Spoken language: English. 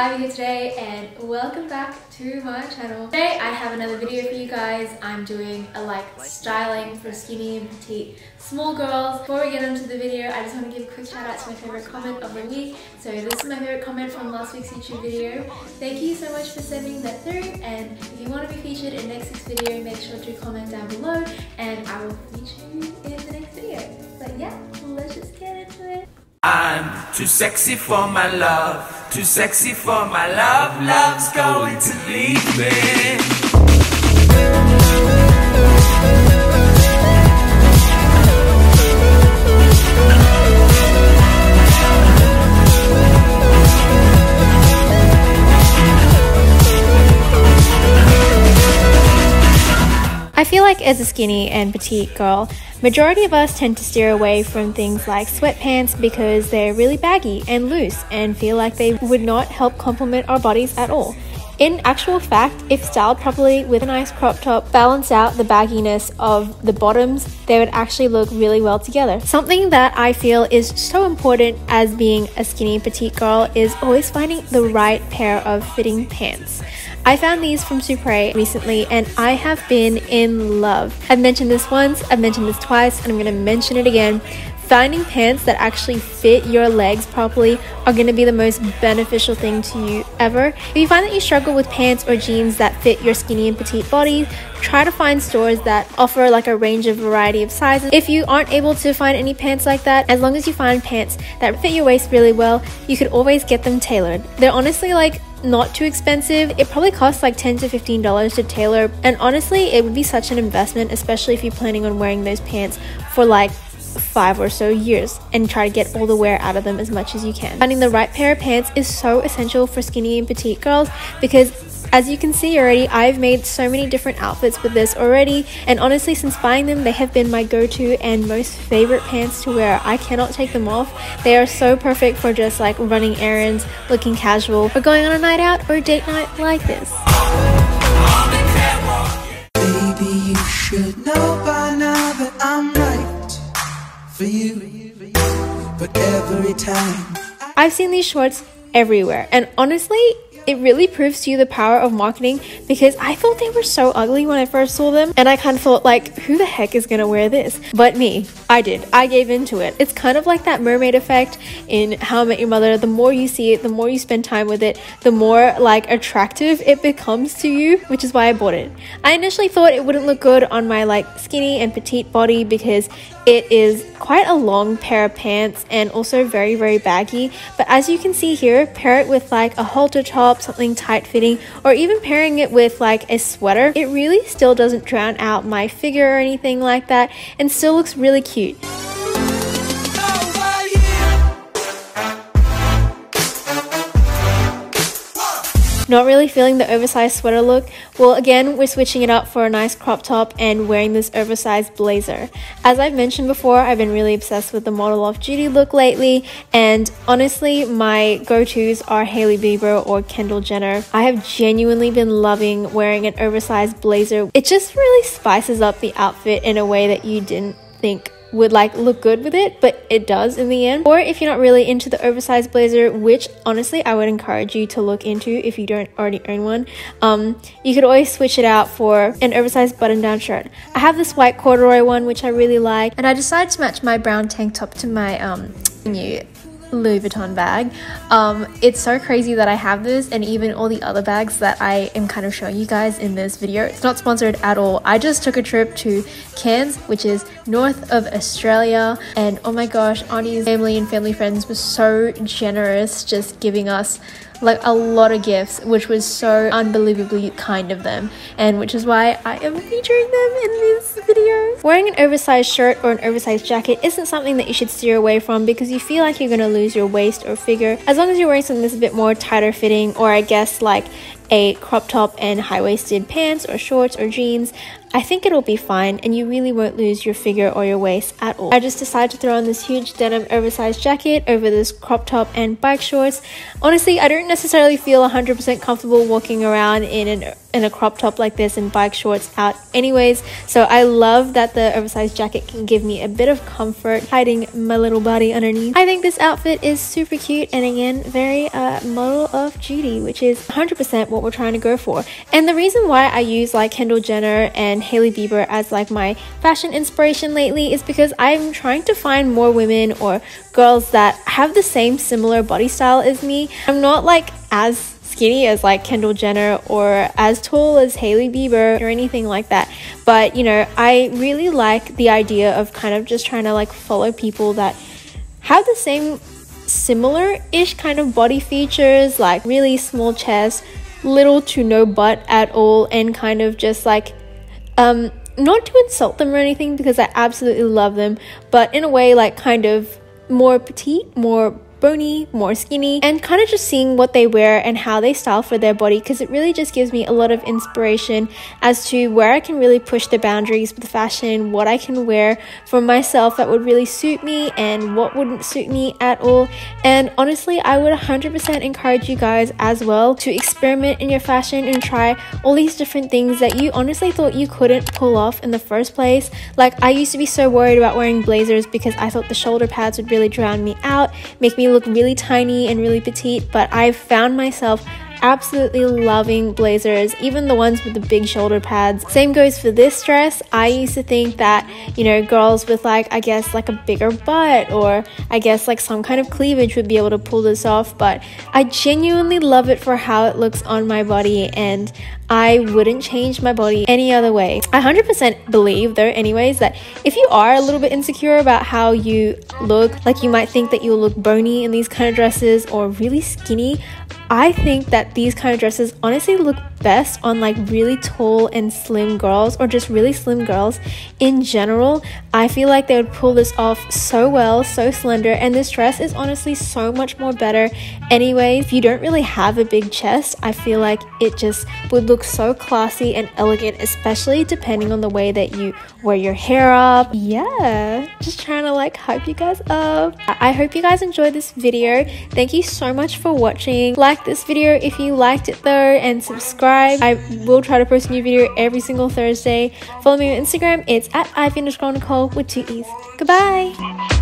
Ivy here today and welcome back to my channel. Today I have another video for you guys. I'm doing a like styling for skinny and petite small girls. Before we get into the video, I just want to give a quick shout out to my favorite comment of the week. So this is my favorite comment from last week's YouTube video. Thank you so much for sending that through and if you want to be featured in next week's video, make sure to comment down below and I will feature you in the next video. But yeah, let's just get into it. I'm too sexy for my love, too sexy for my love. Love's going to leave me. I feel like as a skinny and petite girl, majority of us tend to steer away from things like sweatpants because they're really baggy and loose and feel like they would not help complement our bodies at all. In actual fact, if styled properly with a nice crop top, balance out the bagginess of the bottoms, they would actually look really well together. Something that I feel is so important as being a skinny petite girl is always finding the right pair of fitting pants. I found these from Supre recently and I have been in love. I've mentioned this once, I've mentioned this twice, and I'm to mention it again. Finding pants that actually fit your legs properly are going to be the most beneficial thing to you ever. If you find that you struggle with pants or jeans that fit your skinny and petite body, try to find stores that offer like a range of variety of sizes. If you aren't able to find any pants like that, as long as you find pants that fit your waist really well, you could always get them tailored. They're honestly like not too expensive. It probably costs like 10 to 15 dollars to tailor and honestly it would be such an investment especially if you're planning on wearing those pants for like five or so years and try to get all the wear out of them as much as you can. Finding the right pair of pants is so essential for skinny and petite girls because as you can see already, I've made so many different outfits with this already, and honestly, since buying them, they have been my go to and most favorite pants to wear. I cannot take them off. They are so perfect for just like running errands, looking casual, or going on a night out or a date night like this. Baby, you should know by now that I'm right for you. But every time I've seen these shorts everywhere, and honestly, it really proves to you the power of marketing because I thought they were so ugly when I first saw them, and I kind of thought, like, who the heck is gonna wear this? But me, I did. I gave into it. It's kind of like that mermaid effect in How I Met Your Mother. The more you see it, the more you spend time with it, the more like attractive it becomes to you, which is why I bought it. I initially thought it wouldn't look good on my like skinny and petite body because it is quite a long pair of pants and also very, very baggy. But as you can see here, pair it with like a halter top, something tight fitting, or even pairing it with like a sweater, it really still doesn't drown out my figure or anything like that and still looks really cute. Not really feeling the oversized sweater look? Well, again, we're switching it up for a nice crop top and wearing this oversized blazer. As I've mentioned before, I've been really obsessed with the model off duty look lately, and honestly, my go tos are Hailey Bieber or Kendall Jenner. I have genuinely been loving wearing an oversized blazer. It just really spices up the outfit in a way that you didn't think would like look good with it, but it does in the end. Or if you're not really into the oversized blazer, which honestly I would encourage you to look into if you don't already own one, um, you could always switch it out for an oversized button down shirt. I have this white corduroy one which I really like, and I decided to match my brown tank top to my um new Louis Vuitton bag. Um, it's so crazy that I have this and even all the other bags that I am kind of showing you guys in this video. It's not sponsored at all. I just took a trip to Cairns, which is north of Australia, and oh my gosh, Auntie's family and family friends were so generous just giving us like a lot of gifts, which was so unbelievably kind of them, and which is why I am featuring them in this video. Wearing an oversized shirt or an oversized jacket isn't something that you should steer away from because you feel like you're gonna lose your waist or figure. As long as you're wearing something that's a bit more tighter fitting, or I guess like a crop top and high waisted pants or shorts or jeans, I think it'll be fine and you really won't lose your figure or your waist at all. I just decided to throw on this huge denim oversized jacket over this crop top and bike shorts. Honestly, I don't necessarily feel 100% comfortable walking around in an in a crop top like this and bike shorts out anyways. So I love that the oversized jacket can give me a bit of comfort hiding my little body underneath. I think this outfit is super cute and again, very uh, model of duty, which is 100% what we're trying to go for. And the reason why I use like Kendall Jenner and Hailey Bieber as like my fashion inspiration lately is because I'm trying to find more women or girls that have the same similar body style as me. I'm not like as skinny as like Kendall Jenner or as tall as Hailey Bieber or anything like that. But you know, I really like the idea of kind of just trying to like follow people that have the same similar ish kind of body features, like really small chest, little to no butt at all, and kind of just like um not to insult them or anything because I absolutely love them, but in a way like kind of more petite, more bony, more skinny, and kind of just seeing what they wear and how they style for their body because it really just gives me a lot of inspiration as to where I can really push the boundaries with fashion, what I can wear for myself that would really suit me and what wouldn't suit me at all. And honestly, I would 100% encourage you guys as well to experiment in your fashion and try all these different things that you honestly thought you couldn't pull off in the first place. Like, I used to be so worried about wearing blazers because I thought the shoulder pads would really drown me out, make me look really tiny and really petite, but I've found myself absolutely loving blazers, even the ones with the big shoulder pads. Same goes for this dress. I used to think that, you know, girls with like, I guess, like a bigger butt or I guess like some kind of cleavage would be able to pull this off, but I genuinely love it for how it looks on my body and I wouldn't change my body any other way. I 100% believe, though, anyways, that if you are a little bit insecure about how you look, like you might think that you'll look bony in these kind of dresses or really skinny, I think that these kind of dresses honestly look best on like really tall and slim girls or just really slim girls in general. I feel like they would pull this off so well, so slender, and this dress is honestly so much more better. Anyway, if you don't really have a big chest, I feel like it just would look so classy and elegant, especially depending on the way that you wear your hair up. Yeah, just trying to like hype you guys up. I hope you guys enjoyed this video. Thank you so much for watching. Like this video if you liked it though, and subscribe. I will try to post a new video every single Thursday. Follow me on Instagram. It's at Ivy underscore Nicole with two E's. Goodbye.